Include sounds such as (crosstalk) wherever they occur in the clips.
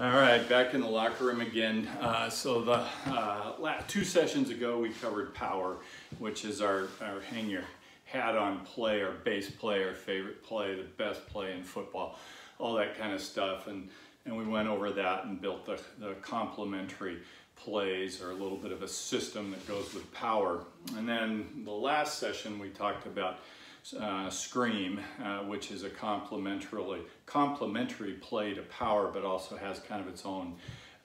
All right, back in the locker room again. Uh, so the uh, last, two sessions ago, we covered power, which is our, our hang your hat on play, our base play, our favorite play, the best play in football, all that kind of stuff. And, and we went over that and built the, the complementary plays or a little bit of a system that goes with power. And then the last session, we talked about uh, Scream, uh, which is a complementary, complementary play to Power, but also has kind of its own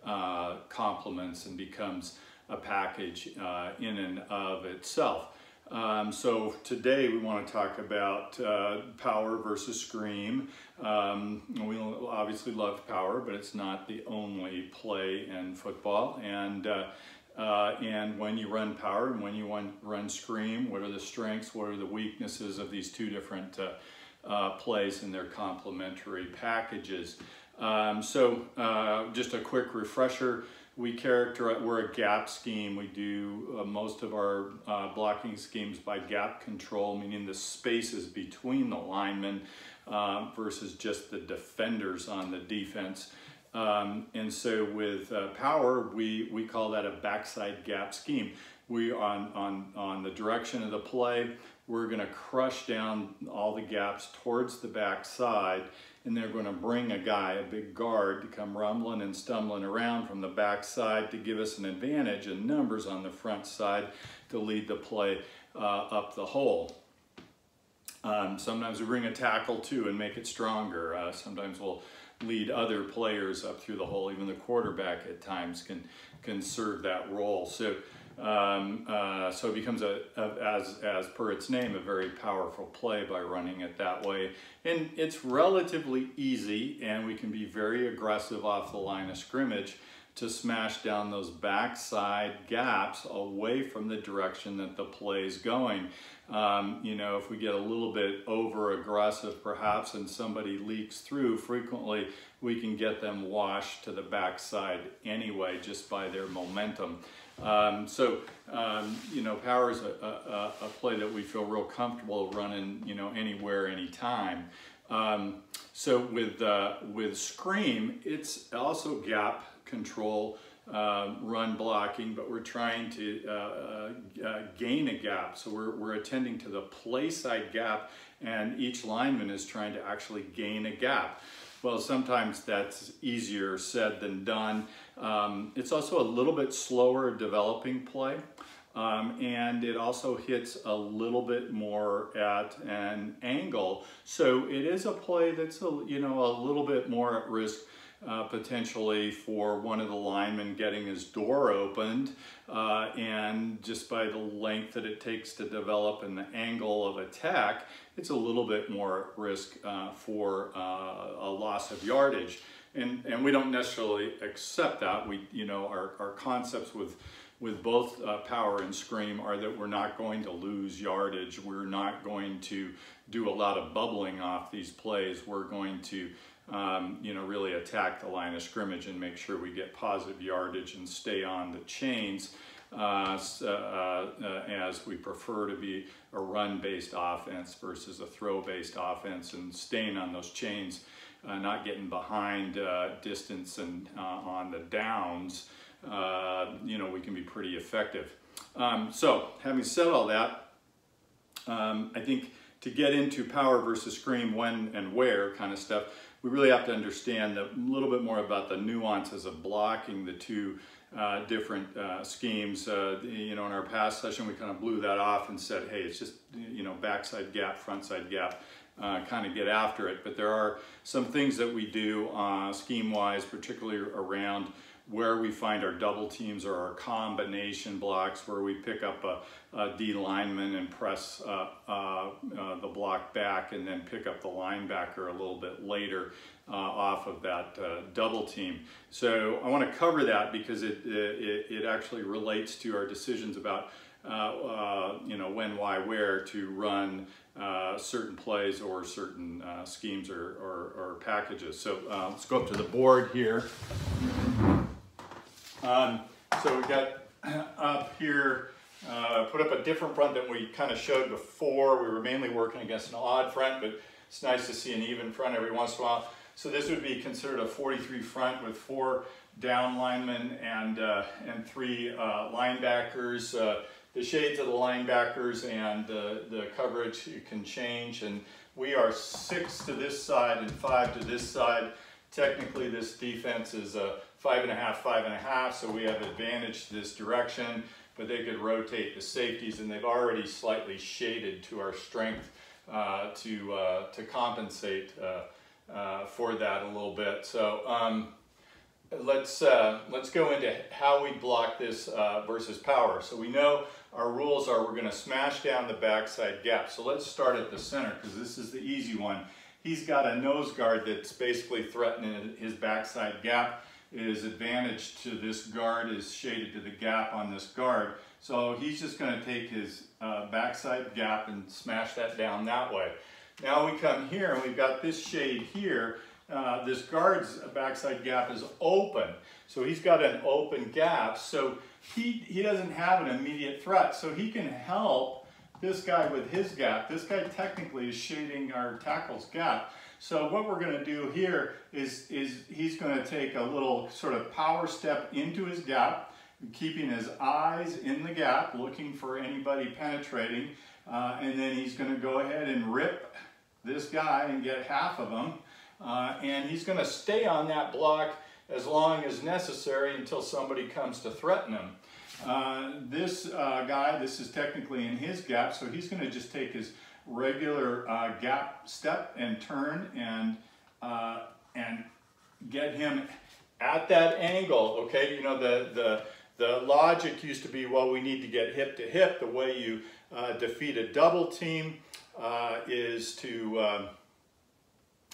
uh, complements and becomes a package uh, in and of itself. Um, so today we want to talk about uh, Power versus Scream. Um, we obviously love Power, but it's not the only play in football. And uh, and when you run power and when you run, run scream, what are the strengths, what are the weaknesses of these two different uh, uh, plays and their complementary packages. Um, so uh, just a quick refresher, we characterize, we're a gap scheme. We do uh, most of our uh, blocking schemes by gap control, meaning the spaces between the linemen versus just the defenders on the defense. Um, and so with uh, power, we, we call that a backside gap scheme. We on, on, on the direction of the play, we're gonna crush down all the gaps towards the backside and they're gonna bring a guy, a big guard, to come rumbling and stumbling around from the backside to give us an advantage in numbers on the front side to lead the play uh, up the hole. Um, sometimes we bring a tackle too and make it stronger. Uh, sometimes we'll lead other players up through the hole. Even the quarterback at times can can serve that role. So um, uh, so it becomes a, a, as as per its name a very powerful play by running it that way. And it's relatively easy, and we can be very aggressive off the line of scrimmage to smash down those backside gaps away from the direction that the play is going. Um, you know, if we get a little bit over aggressive perhaps and somebody leaks through, frequently we can get them washed to the backside anyway just by their momentum. Um, so, um, you know, power is a, a, a, play that we feel real comfortable running, you know, anywhere, anytime. Um, so with, uh, with Scream, it's also gap control uh, run blocking, but we're trying to uh, uh, gain a gap. So we're, we're attending to the play side gap and each lineman is trying to actually gain a gap. Well, sometimes that's easier said than done. Um, it's also a little bit slower developing play. Um, and it also hits a little bit more at an angle. So it is a play that's a, you know a little bit more at risk uh, potentially for one of the linemen getting his door opened uh, and just by the length that it takes to develop and the angle of attack, it's a little bit more risk uh, for uh, a loss of yardage. And, and we don't necessarily accept that. We, you know, our, our concepts with with both uh, power and scream are that we're not going to lose yardage. We're not going to do a lot of bubbling off these plays. We're going to um, you know, really attack the line of scrimmage and make sure we get positive yardage and stay on the chains uh, uh, uh, as we prefer to be a run-based offense versus a throw-based offense and staying on those chains, uh, not getting behind uh, distance and uh, on the downs, you know, we can be pretty effective. Um, so having said all that, um, I think to get into power versus scream when and where kind of stuff, we really have to understand a little bit more about the nuances of blocking the two uh, different uh, schemes. Uh, you know, in our past session, we kind of blew that off and said, hey, it's just, you know, backside gap, frontside gap, uh, kind of get after it. But there are some things that we do uh, scheme-wise, particularly around where we find our double teams or our combination blocks where we pick up a, a D lineman and press uh, uh, uh, the block back and then pick up the linebacker a little bit later uh, off of that uh, double team. So I want to cover that because it, it, it actually relates to our decisions about uh, you know when, why, where to run certain plays or certain schemes or, or, or, packages. So let's go up to the board here. Um, so we got (clears throat) up here, uh, put up a different front than we kind of showed before. We were mainly working against an odd front, but it's nice to see an even front every once in a while. So this would be considered a 43 front with four down linemen and, uh, and three uh, linebackers. Uh, the shades of the linebackers and the, the coverage can change and we are six to this side and five to this side. Technically this defense is a five and a half, five and a half, so we have advantage this direction, but they could rotate the safeties and they've already slightly shaded to our strength uh, to, uh, to compensate uh, uh for that a little bit. So um, let's, uh, let's go into how we block this uh, versus power. So we know our rules are we're going to smash down the backside gap. So let's start at the center because this is the easy one. He's got a nose guard that's basically threatening his backside gap. His advantage to this guard is shaded to the gap on this guard. So he's just going to take his uh, backside gap and smash that down that way. Now we come here and we've got this shade here. Uh, this guard's backside gap is open. So he's got an open gap. So he, he doesn't have an immediate threat, so he can help this guy with his gap. This guy technically is shading our tackle's gap. So what we're going to do here is, is he's going to take a little sort of power step into his gap, keeping his eyes in the gap, looking for anybody penetrating, uh, and then he's going to go ahead and rip this guy and get half of him. Uh, and he's going to stay on that block as long as necessary until somebody comes to threaten him. Uh, this uh, guy, this is technically in his gap, so he's going to just take his regular uh, gap step and turn and uh, and get him at that angle. Okay, you know the the the logic used to be well we need to get hip to hip. The way you uh, defeat a double team uh, is to um,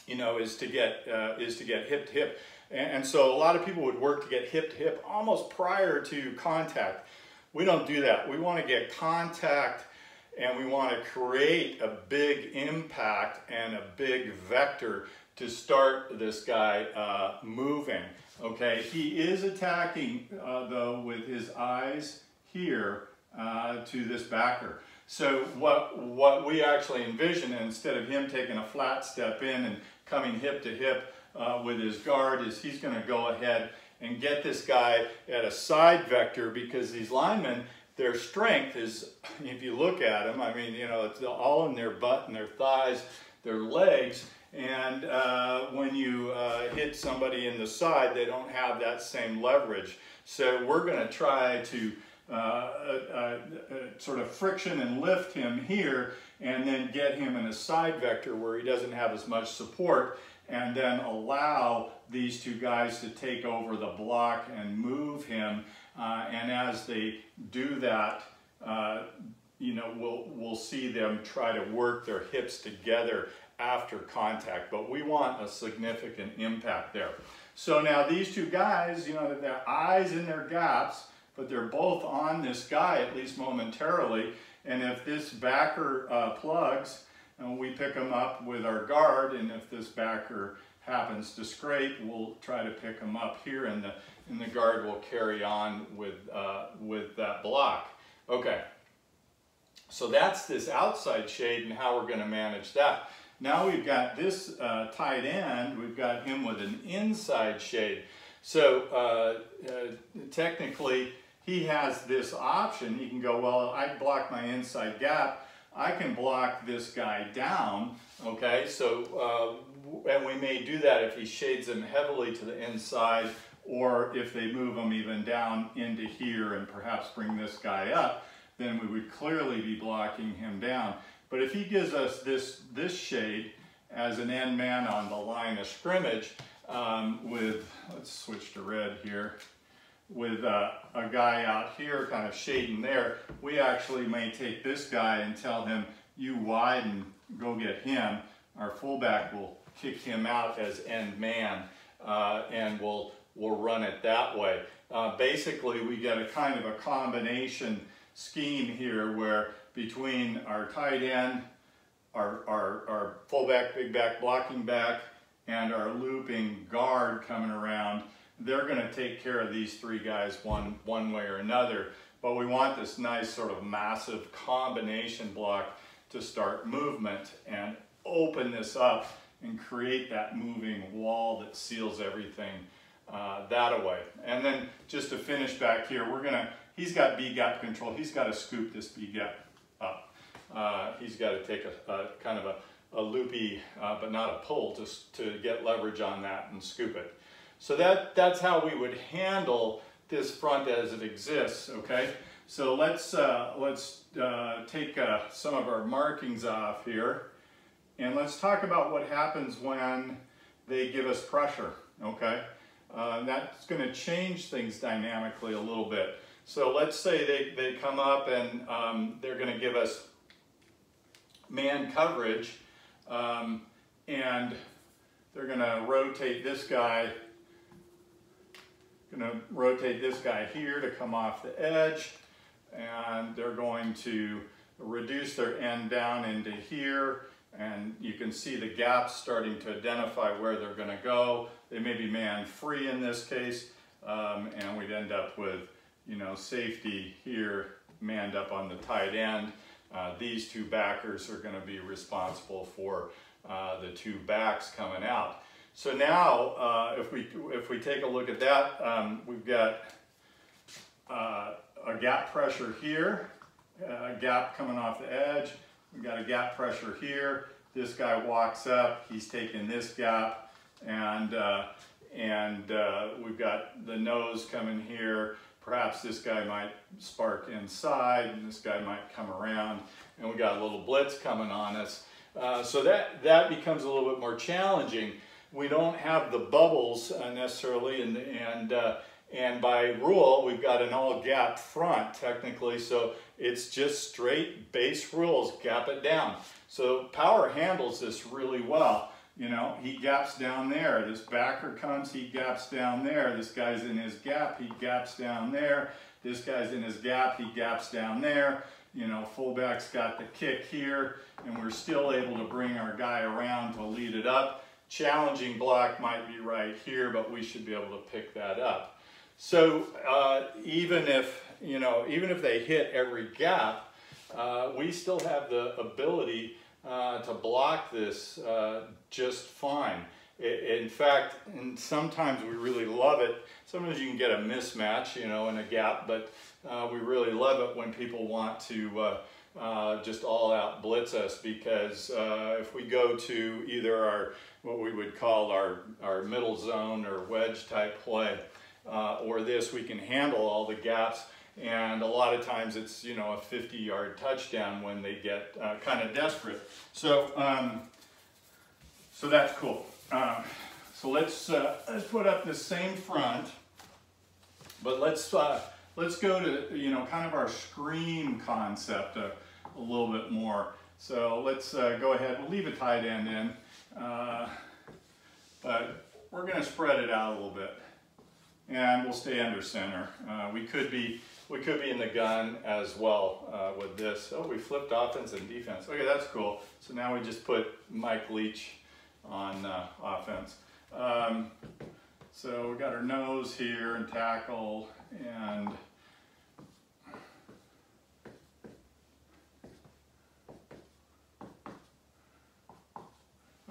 you know is to get is to get hip to hip. And, so a lot of people would work to get hip to hip almost prior to contact. We don't do that. We want to get contact and we want to create a big impact and a big vector to start this guy uh, moving. Okay, he is attacking uh, though with his eyes here uh, to this backer. So what, what we actually envision, instead of him taking a flat step in and coming hip to hip, uh, with his guard is he's going to go ahead and get this guy at a side vector because these linemen, their strength is, (clears throat) if you look at them, I mean, you know, it's all in their butt and their thighs, their legs, and uh, when you uh, hit somebody in the side, they don't have that same leverage. So we're going to try to uh, uh, uh, sort of friction and lift him here and then get him in a side vector where he doesn't have as much support and then allow these two guys to take over the block and move him. Uh, and as they do that, uh, you know, we'll, we'll see them try to work their hips together after contact, but we want a significant impact there. So now these two guys, you know, their eyes in their gaps, but they're both on this guy, at least momentarily, and if this backer uh, plugs, and we pick them up with our guard, and if this backer happens to scrape, we'll try to pick them up here, and the, and the guard will carry on with, uh, with that block. Okay, so that's this outside shade and how we're going to manage that. Now we've got this uh, tight end, we've got him with an inside shade. So uh, uh technically, he has this option. He can go, well, I block my inside gap, I can block this guy down, okay? So, uh, and we may do that if he shades them heavily to the inside or if they move them even down into here and perhaps bring this guy up, then we would clearly be blocking him down. But if he gives us this, this shade as an end man on the line of scrimmage um, with, let's switch to red here, with uh, a guy out here kind of shading there, we actually may take this guy and tell him, you widen, go get him. Our fullback will kick him out as end man uh, and we'll, we'll run it that way. Uh, basically, we get a kind of a combination scheme here where between our tight end, our, our, our fullback, big back, blocking back, and our looping guard coming around, they're going to take care of these three guys one, one way or another. But we want this nice sort of massive combination block to start movement and open this up and create that moving wall that seals everything uh, that away. And then just to finish back here, we're gonna, he's got B-gap control. He's got to scoop this B-gap up. Uh, he's got to take a, a, kind of a, a loopy, uh, but not a pull, just to get leverage on that and scoop it. So that, that's how we would handle this front as it exists, okay? So let's, uh, let's uh, take uh, some of our markings off here and let's talk about what happens when they give us pressure, okay? Uh, that's gonna change things dynamically a little bit. So let's say they, they come up and um, they're gonna give us man coverage um, and they're gonna rotate this guy going to rotate this guy here to come off the edge and they're going to reduce their end down into here and you can see the gaps starting to identify where they're going to go. They may be man free in this case um, and we'd end up with you know safety here manned up on the tight end. Uh, these two backers are going to be responsible for uh, the two backs coming out. So now, uh, if we if we take a look at that, um, we've got uh, a gap pressure here, a gap coming off the edge. We've got a gap pressure here. This guy walks up. He's taking this gap, and uh, and uh, we've got the nose coming here. Perhaps this guy might spark inside, and this guy might come around, and we got a little blitz coming on us. Uh, so that that becomes a little bit more challenging we don't have the bubbles uh, necessarily, and and uh, and by rule we've got an all gap front technically, so it's just straight base rules, gap it down. So power handles this really well. You know, he gaps down there. This backer comes, he gaps down there. This guy's in his gap, he gaps down there. This guy's in his gap, he gaps down there. You know, fullback's got the kick here, and we're still able to bring our guy around to lead it up challenging block might be right here, but we should be able to pick that up. So uh, even if, you know, even if they hit every gap, uh, we still have the ability uh, to block this uh, just fine. in fact, and sometimes we really love it. Sometimes you can get a mismatch, you know, in a gap, but uh, we really love it when people want to uh, just all out blitz us because uh, if we go to either our what we would call our, our middle zone or wedge type play uh, or this we can handle all the gaps. And a lot of times it's you know a 50 yard touchdown when they get uh, kind of desperate. So um, so that's cool. Um, so let's uh, let's put up the same front but let's let's go to, you know, kind of our screen concept a, a little bit more. So let's uh, go ahead, we'll leave a tight end in, uh, but we're gonna spread it out a little bit and we'll stay under center. Uh, we could be we could be in the gun as well uh, with this. Oh, we flipped offense and defense. Okay, that's cool. So now we just put Mike Leach on uh, offense. Um, so we got our nose here and tackle and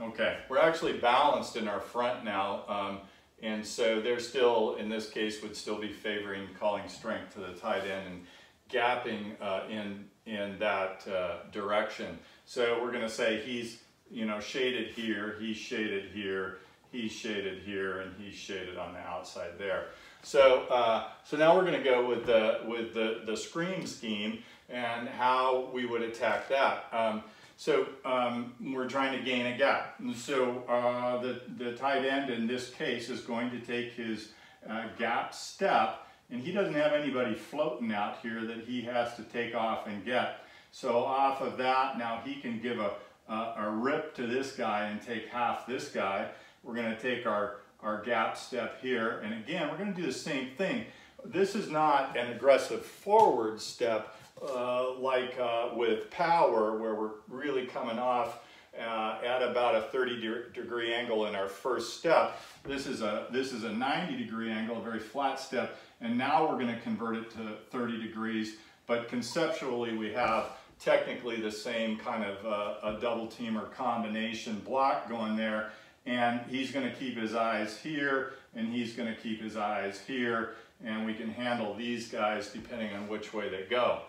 Okay, we're actually balanced in our front now, um, and so they're still, in this case, would still be favoring calling strength to the tight end and gapping uh, in, in that uh, direction. So we're gonna say he's, you know, shaded here, he's shaded here, he's shaded here, and he's shaded on the outside there. So, uh, so now we're going to go with the with the the screen scheme and how we would attack that. Um, so um, we're trying to gain a gap. And so uh, the the tight end in this case is going to take his uh, gap step, and he doesn't have anybody floating out here that he has to take off and get. So off of that, now he can give a a, a rip to this guy and take half this guy. We're going to take our our gap step here. And again, we're gonna do the same thing. This is not an aggressive forward step uh, like uh, with power where we're really coming off uh, at about a 30 de degree angle in our first step. This is, a, this is a 90 degree angle, a very flat step, and now we're gonna convert it to 30 degrees, but conceptually we have technically the same kind of uh, a double team or combination block going there. And he's gonna keep his eyes here and he's gonna keep his eyes here and we can handle these guys depending on which way they go.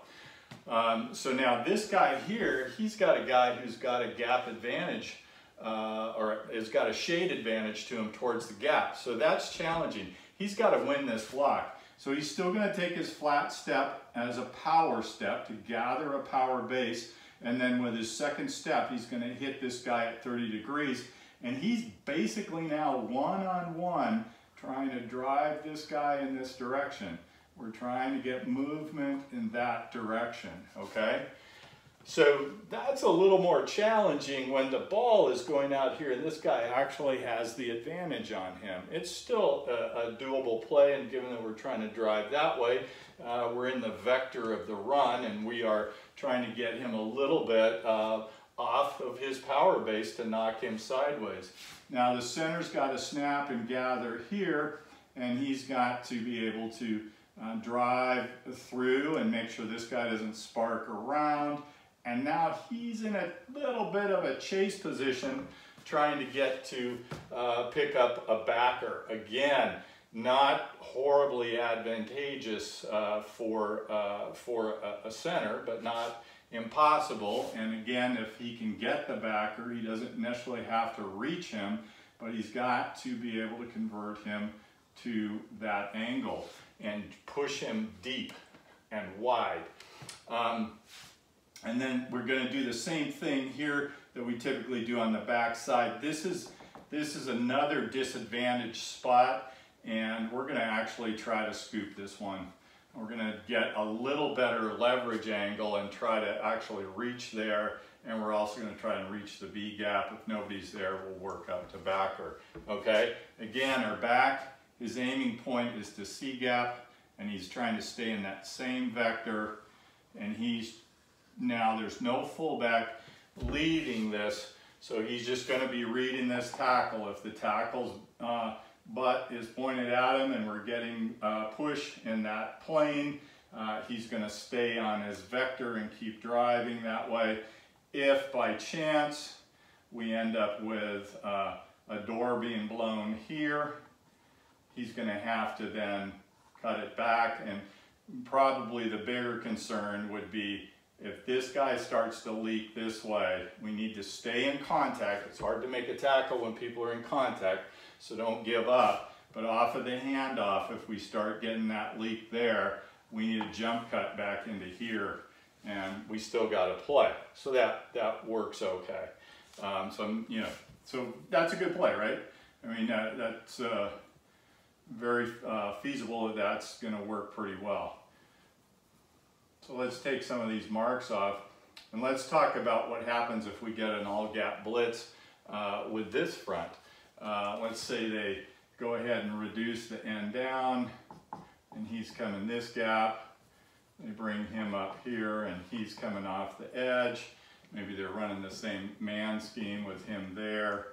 Um, so now this guy here, he's got a guy who's got a gap advantage uh, or has got a shade advantage to him towards the gap. So that's challenging. He's got to win this block. So he's still going to take his flat step as a power step to gather a power base. And then with his second step, he's going to hit this guy at 30 degrees. And he's basically now one-on-one -on -one trying to drive this guy in this direction. We're trying to get movement in that direction, okay? So that's a little more challenging when the ball is going out here and this guy actually has the advantage on him. It's still a, a doable play and given that we're trying to drive that way, uh, we're in the vector of the run and we are trying to get him a little bit uh, off of his power base to knock him sideways. Now the center's got to snap and gather here and he's got to be able to uh, drive through and make sure this guy doesn't spark around. And now he's in a little bit of a chase position trying to get to uh, pick up a backer. Again, not horribly advantageous uh, for, uh, for a, a, center, but not impossible. And again, if he can get the backer, he doesn't necessarily have to reach him, but he's got to be able to convert him to that angle and push him deep and wide. Um, and then we're going to do the same thing here that we typically do on the back side. This is, this is another disadvantaged spot and we're going to actually try to scoop this one. We're going to get a little better leverage angle and try to actually reach there and we're also going to try and reach the B gap. If nobody's there, we'll work up to backer. Okay, again, our back, his aiming point is to C gap and he's trying to stay in that same vector and he's now there's no fullback leading this so he's just going to be reading this tackle if the tackle's uh, butt is pointed at him and we're getting uh, push in that plane uh, he's going to stay on his vector and keep driving that way if by chance we end up with uh, a door being blown here he's going to have to then cut it back. And probably the bigger concern would be if this guy starts to leak this way, we need to stay in contact. It's hard to make a tackle when people are in contact, so don't give up. But off of the handoff, if we start getting that leak there, we need a jump cut back into here, and we still got to play. So that, that works okay. Um, so, you know, so that's a good play, right? I mean, that, that's, uh, very uh, feasible that that's going to work pretty well. So let's take some of these marks off and let's talk about what happens if we get an all gap blitz uh, with this front. Uh, let's say they go ahead and reduce the end down and he's coming this gap. They bring him up here and he's coming off the edge. Maybe they're running the same man scheme with him there.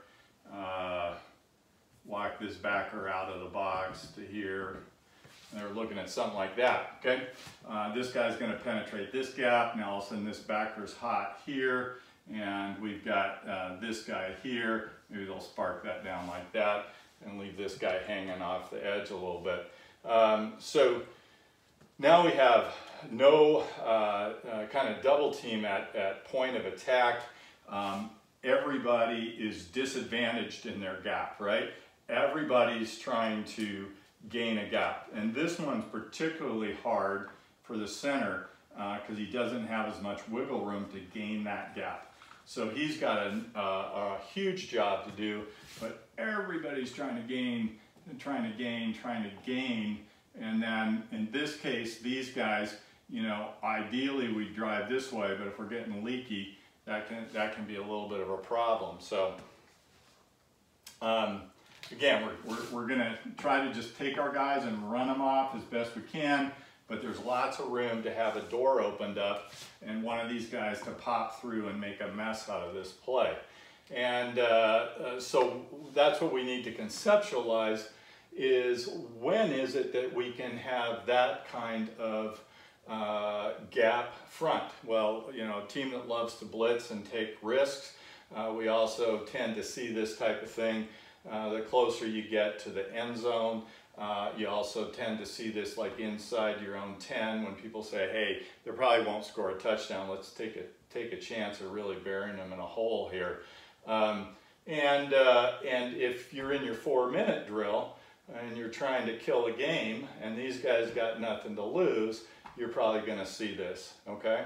Uh, walk this backer out of the box to here. They're looking at something like that, okay? Uh, this guy's gonna penetrate this gap. Now all of a sudden this backer's hot here and we've got uh, this guy here. Maybe they'll spark that down like that and leave this guy hanging off the edge a little bit. Um, so now we have no uh, uh kind of double team at, at point of attack. Um, everybody is disadvantaged in their gap, right? everybody's trying to gain a gap. And this one's particularly hard for the center because uh, he doesn't have as much wiggle room to gain that gap. So he's got a, a huge job to do, but everybody's trying to gain, trying to gain, trying to gain. And then in this case, these guys, you know, ideally we drive this way, but if we're getting leaky, that can, that can be a little bit of a problem. So, um, again, we're, we're, we're going to try to just take our guys and run them off as best we can, but there's lots of room to have a door opened up and one of these guys to pop through and make a mess out of this play. And uh, uh, so that's what we need to conceptualize is when is it that we can have that kind of uh, gap front. Well, you know, a team that loves to blitz and take risks, uh, we also tend to see this type of thing. Uh, the closer you get to the end zone, uh, you also tend to see this like inside your own 10 when people say, hey, they probably won't score a touchdown. Let's take a, take a chance of really burying them in a hole here. Um, and, uh, and if you're in your four minute drill and you're trying to kill a game and these guys got nothing to lose, you're probably gonna see this, okay?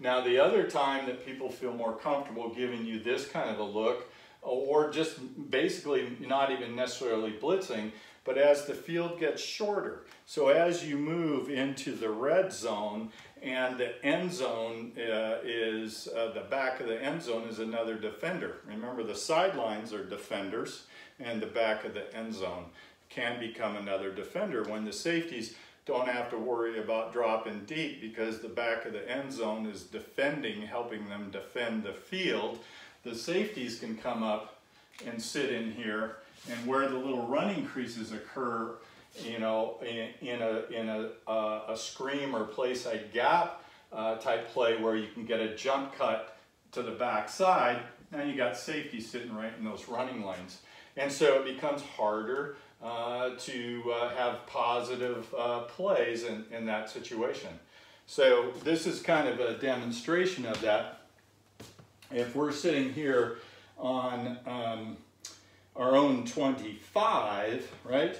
Now the other time that people feel more comfortable giving you this kind of a look or just basically not even necessarily blitzing, but as the field gets shorter. So as you move into the red zone and the end zone uh, is, uh, the back of the end zone is another defender. Remember the sidelines are defenders and the back of the end zone can become another defender when the safeties don't have to worry about dropping deep because the back of the end zone is defending, helping them defend the field. The safeties can come up and sit in here and where the little running creases occur, you know, in, in a, in a, uh, a scream or play side gap uh, type play where you can get a jump cut to the back side, now you got safety sitting right in those running lanes. And so it becomes harder uh, to uh, have positive uh, plays in, in that situation. So this is kind of a demonstration of that. If we're sitting here on um, our own 25, right?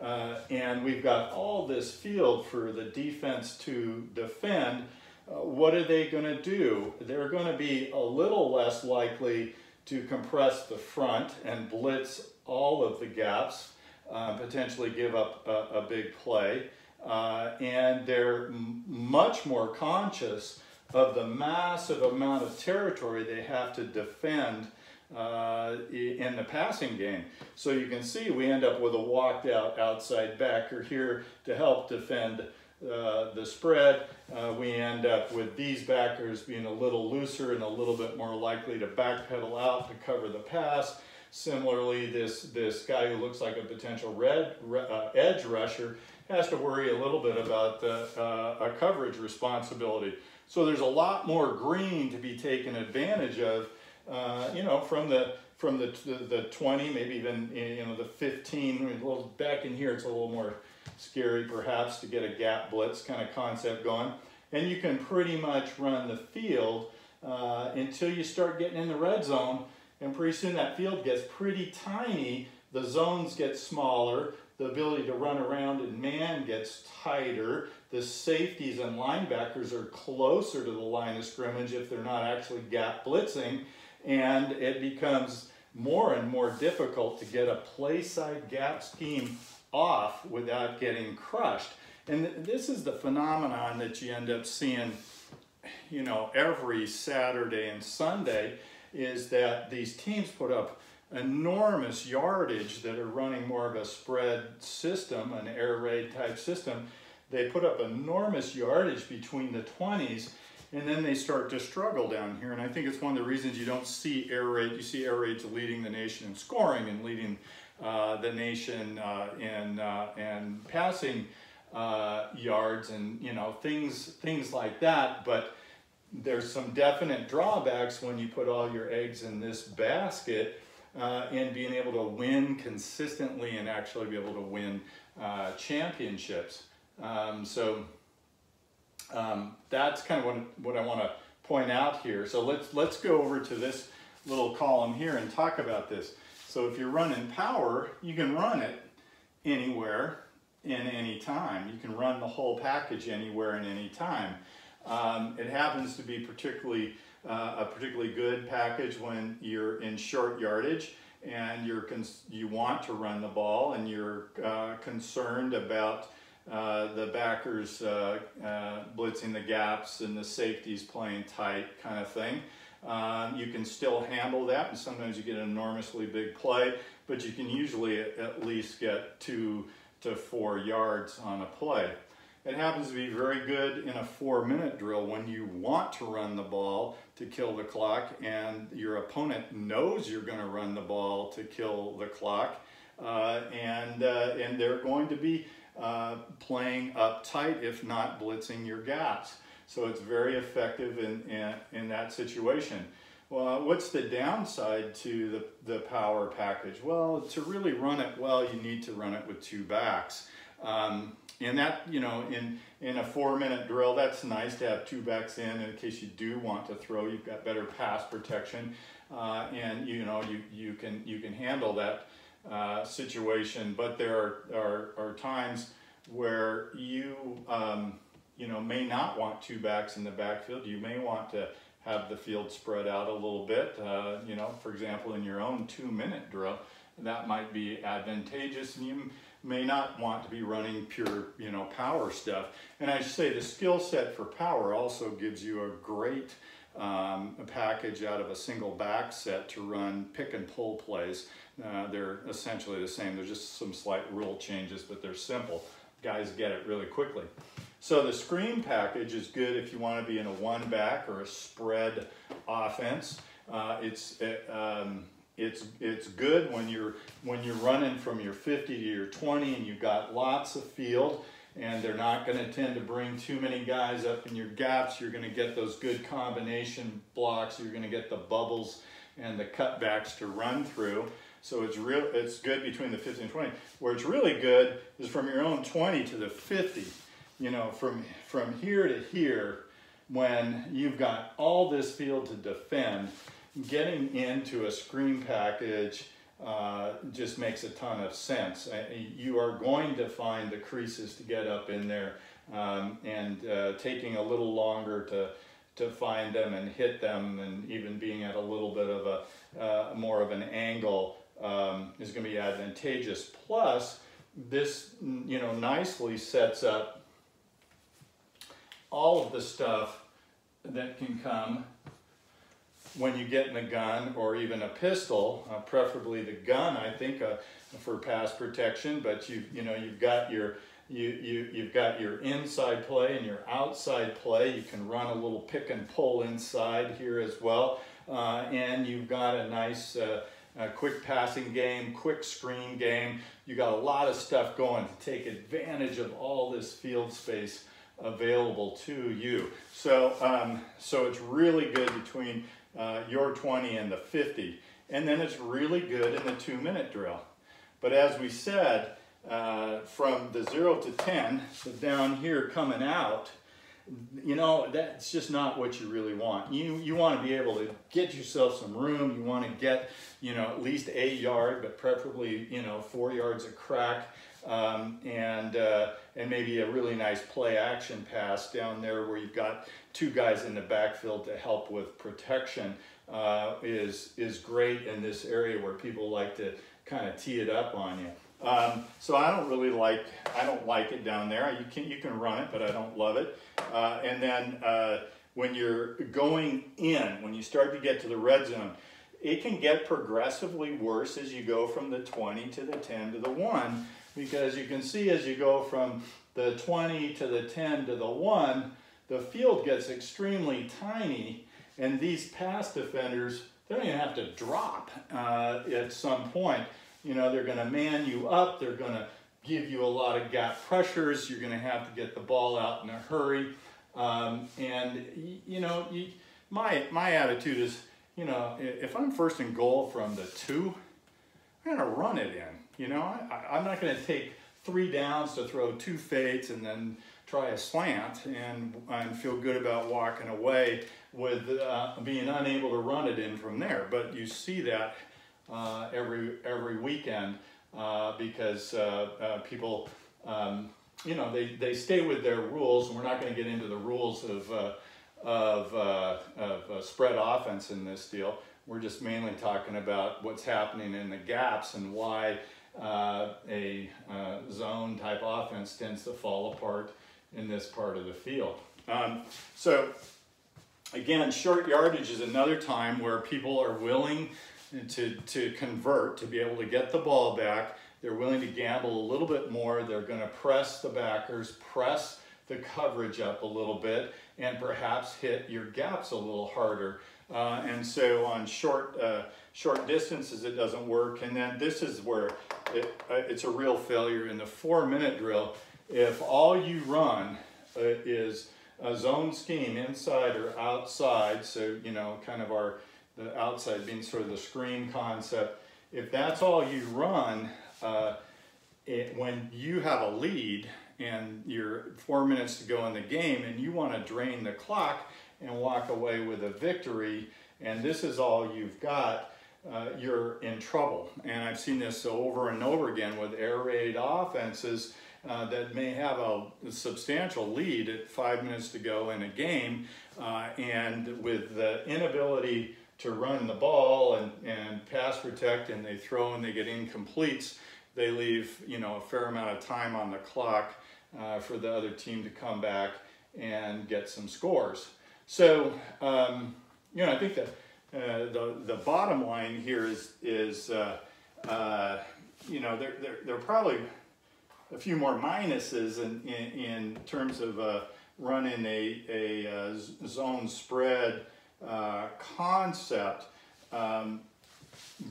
Uh, and we've got all this field for the defense to defend. Uh, what are they going to do? They're going to be a little less likely to compress the front and blitz all of the gaps, uh, potentially give up a, a big play. Uh, and they're much more conscious of the massive amount of territory they have to defend uh, in the passing game. So you can see we end up with a walked out outside backer here to help defend uh, the spread. Uh, we end up with these backers being a little looser and a little bit more likely to backpedal out to cover the pass. Similarly, this, this guy who looks like a potential red uh, edge rusher has to worry a little bit about the, uh, a coverage responsibility. So there's a lot more green to be taken advantage of uh, you know, from the from the, the, the 20, maybe even you know the 15, a little back in here, it's a little more scary perhaps to get a gap blitz kind of concept going. And you can pretty much run the field uh, until you start getting in the red zone. And pretty soon that field gets pretty tiny. The zones get smaller. The ability to run around and man gets tighter. The safeties and linebackers are closer to the line of scrimmage if they're not actually gap blitzing and it becomes more and more difficult to get a play side gap scheme off without getting crushed. And th this is the phenomenon that you end up seeing, you know, every Saturday and Sunday is that these teams put up enormous yardage that are running more of a spread system, an air raid type system. They put up enormous yardage between the 20s and then they start to struggle down here. And I think it's one of the reasons you don't see air raid. You see air raids leading the nation in scoring and leading uh, the nation uh, in uh, and passing uh, yards and you know things things like that. But there's some definite drawbacks when you put all your eggs in this basket uh, in being able to win consistently and actually be able to win uh, championships. Um, so um, that's kind of what, what I want to point out here. So let's, let's go over to this little column here and talk about this. So if you're running power, you can run it anywhere in any time. You can run the whole package anywhere in any time. Um, it happens to be particularly uh, a particularly good package when you're in short yardage and you're you want to run the ball and you're uh, concerned about uh, the backers uh, uh, blitzing the gaps and the safeties playing tight kind of thing. Um, you can still handle that and sometimes you get an enormously big play, but you can usually at least get two to four yards on a play. It happens to be very good in a four minute drill when you want to run the ball to kill the clock and your opponent knows you're going to run the ball to kill the clock uh, and, uh, and they're going to be uh, playing up tight, if not blitzing your gaps. So it's very effective in, in, in that situation. Well, what's the downside to the, the power package? Well, to really run it well, you need to run it with two backs. Um, and that, you know, in, in a four minute drill, that's nice to have two backs in in case you do want to throw, you've got better pass protection. Uh, and you know, you, you can, you can handle that uh, situation, but there are, are, are times where you, um, you know, may not want two backs in the backfield. You may want to have the field spread out a little bit. Uh, you know, for example, in your own two minute drill, that might be advantageous and you may not want to be running pure, you know, power stuff. And I should say the skill set for power also gives you a great um, a package out of a single back set to run pick and pull plays. Uh, they're essentially the same. There's just some slight rule changes, but they're simple. Guys get it really quickly. So the screen package is good if you want to be in a one back or a spread offense. Uh, it's it, um, it's it's good when you're when you're running from your 50 to your 20 and you've got lots of field and they're not going to tend to bring too many guys up in your gaps. You're going to get those good combination blocks. You're going to get the bubbles and the cutbacks to run through. So it's real. It's good between the 50 and 20. Where it's really good is from your own 20 to the 50. You know, from from here to here, when you've got all this field to defend, getting into a screen package uh, just makes a ton of sense. You are going to find the creases to get up in there um, and uh, taking a little longer to to find them and hit them and even being at a little bit of a uh, more of an angle um, is going to be advantageous. Plus, this you know nicely sets up all of the stuff that can come when you get in a gun or even a pistol, uh, preferably the gun, I think, uh, for pass protection. But you you know you've got your you, you, you've got your inside play and your outside play. You can run a little pick and pull inside here as well. Uh, and you've got a nice uh, quick passing game, quick screen game. You got a lot of stuff going to take advantage of all this field space available to you. So, um, so it's really good between uh, your 20 and the 50. And then it's really good in the two minute drill. But as we said, uh, from the zero to 10, so down here coming out, you know, that's just not what you really want. You, you want to be able to get yourself some room. You want to get, you know, at least a yard, but preferably, you know, four yards of crack. Um, and, uh, and maybe a really nice play action pass down there where you've got two guys in the backfield to help with protection uh, is, is great in this area where people like to kind of tee it up on you. Um, so I don't really like, I don't like it down there. You can, you can run it, but I don't love it. Uh, and then uh, when you're going in, when you start to get to the red zone, it can get progressively worse as you go from the 20 to the 10 to the 1 because you can see as you go from the 20 to the 10 to the 1, the field gets extremely tiny and these pass defenders, they don't even have to drop uh, at some point. You know, they're going to man you up. They're going to give you a lot of gap pressures. You're going to have to get the ball out in a hurry. Um, and, you know, you, my, my attitude is, you know, if I'm first and goal from the two, I'm going to run it in. You know, I, I'm not going to take three downs to throw two fades and then try a slant and, and feel good about walking away with uh, being unable to run it in from there. But you see that uh, every every weekend uh, because uh, uh, people, um, you know, they, they stay with their rules, and we're not going to get into the rules of uh, of, of spread offense in this deal. We're just mainly talking about what's happening in the gaps and why a zone type offense tends to fall apart in this part of the field. Um, so again, short yardage is another time where people are willing to, to convert, to be able to get the ball back. They're willing to gamble a little bit more. They're going to press the backers, press the coverage up a little bit, and perhaps hit your gaps a little harder. Uh, and so on short, uh, short distances, it doesn't work. And then this is where it, uh, it's a real failure in the four minute drill. If all you run uh, is a zone scheme inside or outside, so, you know, kind of our, the outside being sort of the screen concept, if that's all you run, uh, it, when you have a lead and you're four minutes to go in the game and you want to drain the clock and walk away with a victory, and this is all you've got, uh, you're in trouble. And I've seen this over and over again with air raid offenses uh, that may have a, substantial lead at five minutes to go in a game, uh, and with the inability to run the ball and, and pass protect and they throw and they get incompletes, they leave you know a fair amount of time on the clock uh, for the other team to come back and get some scores. So um, you know I think that the the bottom line here is is uh, uh you know there there there are probably a few more minuses in in, in terms of uh, running a a, uh, zone spread concept. Um,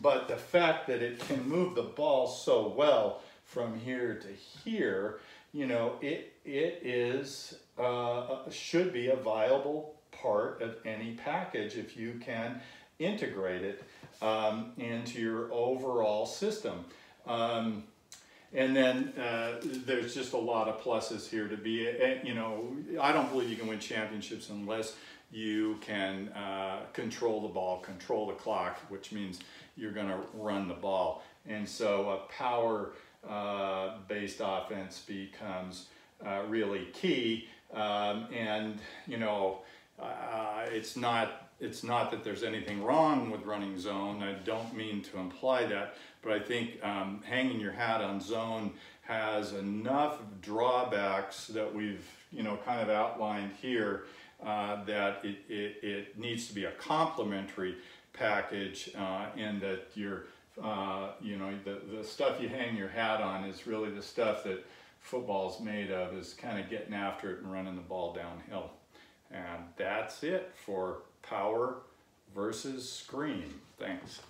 but the fact that it can move the ball so well from here to here, you know, it it is uh, should be a viable part of any package if you can integrate it um, into your overall system. Um, and then uh, there's just a lot of pluses here to be, eh, you know, I don't believe you can win championships unless you can uh, control the ball, control the clock, which means you're going to run the ball. And so a power uh, based offense becomes uh, really key. Um, and, you know, uh, it's not it's not that there's anything wrong with running zone. I don't mean to imply that, but I think um, hanging your hat on zone has enough drawbacks that we've you know kind of outlined here uh, that it, it, it, needs to be a complementary package uh, and that your uh, you know the, the stuff you hang your hat on is really the stuff that football's made of is kind of getting after it and running the ball downhill and that's it for power versus screen. Thanks